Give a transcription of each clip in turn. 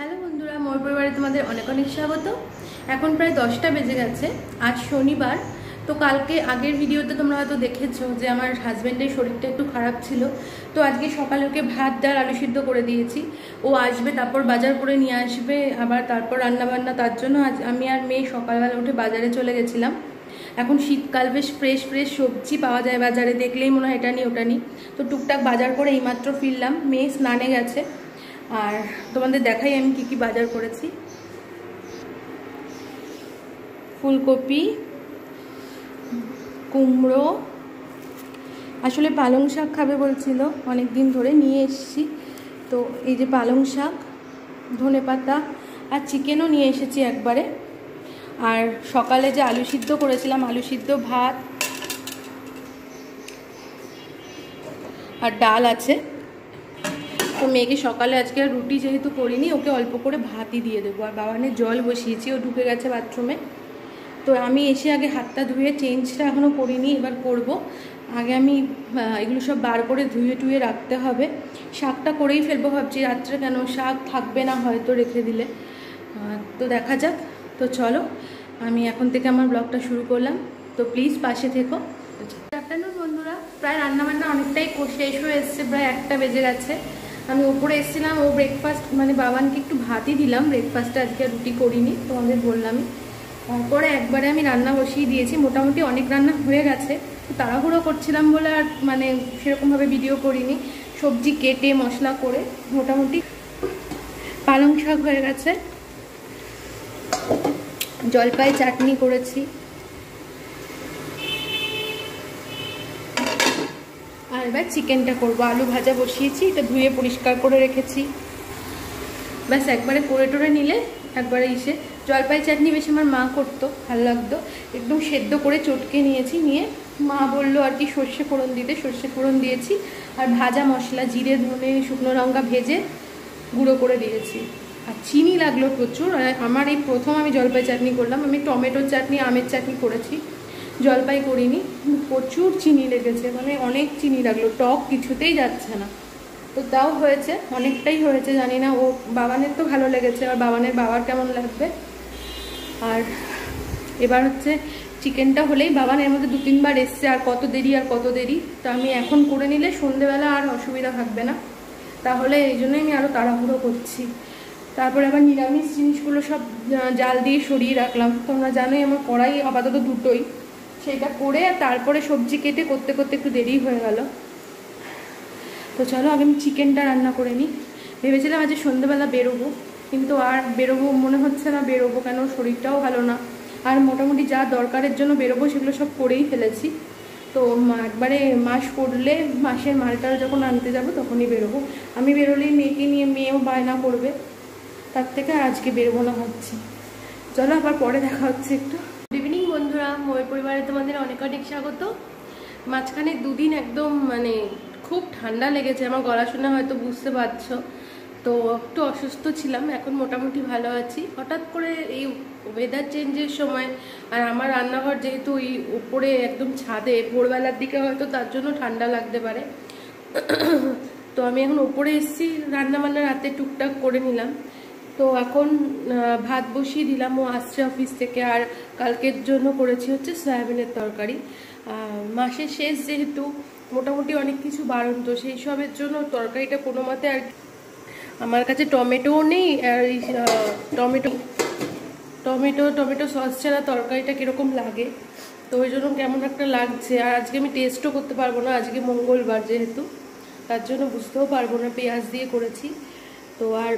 Hello বন্ধুরা মোর পরিবারে তোমাদের অনেক অনেক স্বাগত। এখন প্রায় দশটা বেজে গেছে, আজ শনিবার। তো কালকে আগের ভিডিওতে তোমরা হয়তো দেখেছ যে আমার হাজব্যান্ডের শরীরটা একটু খারাপ ছিল। তো আজকে সকালে ওকে ভাত, ডাল, আলু সিদ্ধ করে দিয়েছি। ও আসবে, তারপর বাজার করে নিয়ে আসবে, আবার তারপর রান্নাবান্না, তার জন্য আজ আমি আর মেয়ে সকালবেলা উঠে বাজারে চলে গেছিলাম। এখন শীতকাল, বেশ ফ্রেশ ফ্রেশ সবজি পাওয়া যায় বাজারে, দেখলেই মনে হয় এটা নিই ওটা নিই। তো টুকটাক বাজার করে এইমাত্র ফিরলাম, মেয়ে স্নানে গেছে। আর তোমাদের দেখাই আমি কি কি বাজার করেছি। ফুলকপি, কুমড়ো, আসলে পালং শাক খাবে বলছিল অনেক দিন ধরে নিয়ে এসেছি। তো এই যে পালং শাক, ধনে পাতা আর চিকেনও নিয়ে এসেছি একবারে। আর সকালে যে আলু সিদ্ধ করেছিলাম, আলু সিদ্ধ ভাত আর ডাল আছে। তো মেয়েকে সকালে আজকে রুটি যেহেতু করিনি, ওকে অল্প করে ভাতই দিয়ে দেবো। আর বাবানের জল বসিয়েছি, ও ঢুকে গেছে বাথরুমে তো আমি এসে আগে হাতটা ধুয়ে চেঞ্জটা এখনও করিনি, এবার করব। আগে আমি এগুলো সব বার করে ধুয়ে টুয়ে রাখতে হবে। শাকটা করেই ফেলব ভাবছি, রাত্রে কেন? শাক থাকবে না হয়তো রেখে দিলে। তো দেখা যাক। তো চলো, আমি এখন থেকে আমার ব্লগটা শুরু করলাম। তো প্লিজ পাশে থেকো। আফটারনুন বন্ধুরা। প্রায় রান্নাবান্না অনেকটাই শেষ হয়ে এসছে, প্রায় একটা বেজে গেছে। আমি ওপরে এসেছিলাম, ও ব্রেকফাস্ট মানে বাবানকে একটু ভাতই দিলাম ব্রেকফাস্টে আজকে রুটি করিনি, তোমাদের বললামই। তারপরে একবারে আমি রান্না বসিয়ে দিয়েছি, মোটামুটি অনেক রান্না হয়ে গেছে। তাড়াহুড়ো করছিলাম বলে আর মানে সেরকমভাবে ভিডিও করিনি। সবজি কেটে, মশলা করে, মোটামুটি পালং শাক হয়ে গেছে। জলপাই, চাটনি করেছি। আর এবার চিকেনটা করব। আলু ভাজা বসিয়েছি, এটা ধুয়ে পরিষ্কার করে রেখেছি। ব্যাস, একবারে করে টোরে নিলে একবারে ইসে। জলপাই চাটনি বেশি আমার মা করতো, ভালো লাগতো। একদম সেদ্ধ করে চটকে নিয়েছি, নিয়ে মা বলল আর কি সর্ষে ফোড়ন দিতে। সর্ষে ফোড়ন দিয়েছি আর ভাজা মশলা, জিরে, ধনে, শুকনো লঙ্কা ভেজে গুঁড়ো করে দিয়েছি। আর চিনি লাগল প্রচুর আমার এই প্রথম আমি জলপাই চাটনি করলাম। আমি টমেটোর চাটনি, আমের চাটনি করেছি। জলপাই করিনি, প্রচুর চিনি লেগেছে মানে অনেক চিনি লাগল, টক কিছুতেই যাচ্ছে না। তো তাও হয়েছে, অনেকটাই হয়েছে, জানি না, ও বাবানের তো ভালো লেগেছে আর বাবানের বাবার কেমন লাগবে? আর এবার হচ্ছে চিকেনটা হলেই বাবান এর মধ্যে দু তিনবার এসছে, আর কত দেরি আর কত দেরি, তো আমি এখন করে নিলে সন্ধেবেলা আর অসুবিধা থাকবে না। তাহলে এই জন্যই আমি আরও তাড়াহুড়ো করছি। তারপরে আবার নিরামিষ জিনিসগুলো সব জাল দিয়ে সরিয়ে রাখলাম। তোমরা জানোই আমার কড়াই আপাতত দুটোই। সেটা করে তারপরে সবজি কেটে করতে করতে একটু দেরি হয়ে গেল। তো চলো আগে আমি চিকেনটা রান্না করে নিই। ভেবেছিলাম আজ সন্ধ্যেবেলা বেরোবো, কিন্তু আর বেরোবো মনে হচ্ছে না বেরোবো কেন, শরীরটাও ভালো না। আর মোটামুটি যা দরকারের জন্য বেরোবো সেগুলো সব করেই ফেলেছি। তো একবারে মাস পড়লে, মাসের মালটা যখন আনতে যাব তখনই বেরোবো। আমি বেরোলেই মেয়েকে নিয়ে মেয়েও বায়না করবে। তার থেকে আজকে বেরোবো না ভাবছি। চলো আবার পরে দেখা হচ্ছে একটু। বন্ধুরা ময়ের পরিবারে তোমাদের অনেক অনেক স্বাগত। মাঝখানে দুদিন একদম মানে খুব ঠান্ডা লেগেছে, আমার গলা শুনে হয়তো বুঝতে পারছ। তো একটু অসুস্থ ছিলাম, এখন মোটামুটি ভালো আছি। হঠাৎ করে এই ওয়েদার চেঞ্জের সময় আর আমার রান্নাঘর যেহেতু ওই উপরে একদম ছাদে, ভোরবেলার দিকে হয়তো তার জন্য ঠান্ডা লাগতে পারে। তো আমি এখন ওপরে এসেছি, রান্নাবান্না রাতে টুকটাক করে নিলাম। তো এখন ভাত বসিয়ে দিলাম ও আসছে অফিস থেকে আর কালকের জন্য করেছি হচ্ছে সয়াবিনের তরকারি। মাসের শেষ যেহেতু, মোটামুটি অনেক কিছু বারণ, তো সেই সবের জন্য তরকারিটা কোনো মতে আর আমার কাছে টমেটোও নেই, আর টমেটো টমেটো টমেটো সস ছাড়া তরকারিটা কীরকম লাগে? তো ওই জন্য কেমন একটা লাগছে। আর আজকে আমি টেস্টও করতে পারব না, আজকে মঙ্গলবার যেহেতু, তার জন্য বুঝতেও পারব না, পেঁয়াজ দিয়ে করেছি। তো আর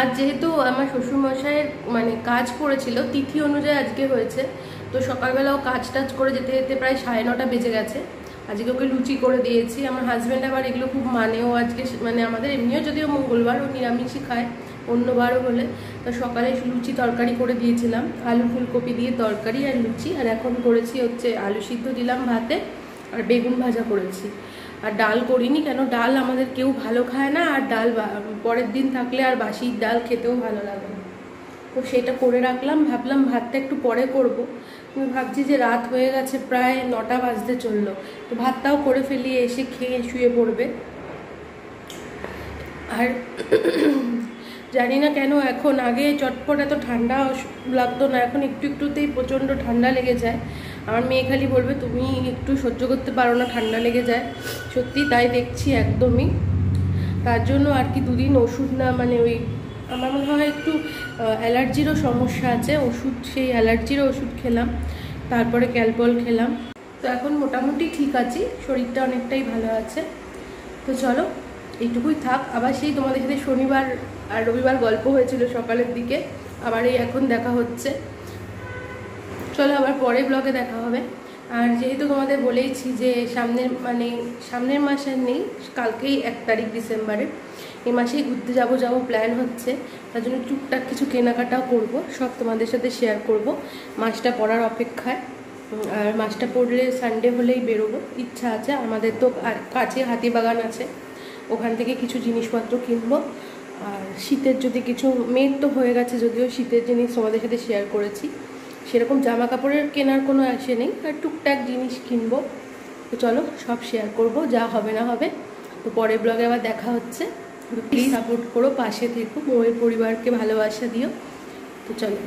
আজ যেহেতু আমার শ্বশুরমশাইয়ের মানে কাজ পড়েছিল তিথি অনুযায়ী আজকে হয়েছে, তো সকালবেলাও কাজ টাজ করে যেতে যেতে প্রায় সাড়ে নটা বেজে গেছে। আজকে ওকে লুচি করে দিয়েছি। আমার হাজব্যান্ড আবার এগুলো খুব মানেও আজকে মানে আমাদের এমনিও যদিও মঙ্গলবার ও নিরামিষই খায়, অন্যবারও হলে। তো সকালে লুচি তরকারি করে দিয়েছিলাম, আলু ফুলকপি দিয়ে তরকারি আর লুচি। আর এখন করেছি হচ্ছে আলু সিদ্ধ দিলাম ভাতে, আর বেগুন ভাজা করেছি। আর ডাল করিনি কেন? ডাল আমাদের কেউ ভালো খায় না, আর ডাল পরের দিন থাকলে আর বাসি ডাল খেতেও ভালো লাগে না। তো সেটা করে রাখলাম, ভাবলাম ভাতটা একটু পরে করব। আমি ভাবছি যে রাত হয়ে গেছে, প্রায় নটা বাজতে চলল। তো ভাতটাও করে ফেলি, এসে খেয়ে শুয়ে পড়বে। আর জানি না কেন এখন আগে চটপট এত ঠান্ডা লাগতো না, এখন একটু একটুতেই প্রচণ্ড ঠান্ডা লেগে যায়। আমার মেয়ে খালি বলবে, তুমি একটু সহ্য করতে পারো না, ঠান্ডা লেগে যায়। সত্যি তাই দেখছি একদমই। তার জন্য আর কি দুদিন ওষুধ না মানে ওই আমার মনে হয় একটু অ্যালার্জিরও সমস্যা আছে। ওষুধ, সেই অ্যালার্জিরও ওষুধ খেলাম, তারপরে ক্যালপল খেলাম। তো এখন মোটামুটি ঠিক আছি, শরীরটা অনেকটাই ভালো আছে। তো চলো, এইটুকুই থাক। আবার সেই তোমাদের সাথে শনিবার আর রবিবার গল্প হয়েছিল সকালের দিকে। আবার এই এখন দেখা হচ্ছে। চলো আবার পরে ব্লগে দেখা হবে। আর যেহেতু তোমাদের বলেইছি যে সামনের মানে সামনের মাসে নেই, কালকেই এক তারিখ ডিসেম্বরে, এই মাসেই ঘুরতে যাব যাব প্ল্যান হচ্ছে। তার জন্য টুকটাক কিছু কেনাকাটাও করব, সব তোমাদের সাথে শেয়ার করব। মাসটা পড়ার অপেক্ষায়। আর মাসটা পড়লে সানডে হলেই বেরোবো। ইচ্ছা আছে, আমাদের তো কাছে হাতিবাগান আছে। ওখান থেকে কিছু জিনিসপত্র কিনবো। আর শীতের যদি কিছু মেয়ের তো হয়ে গেছে, যদিও শীতের জিনিস তোমাদের সাথে শেয়ার করেছি। সেরকম জামা কাপড়ের কেনার কোনো আসে নেই, আর টুকটাক জিনিস কিনবো। তো চলো, সব শেয়ার করব, যা হবে না হবে। তো পরের ব্লগে আবার দেখা হচ্ছে। প্লিজ সাপোর্ট করো, পাশে থেকো মোয়ের পরিবারকে ভালোবাসা দিও। তো চলো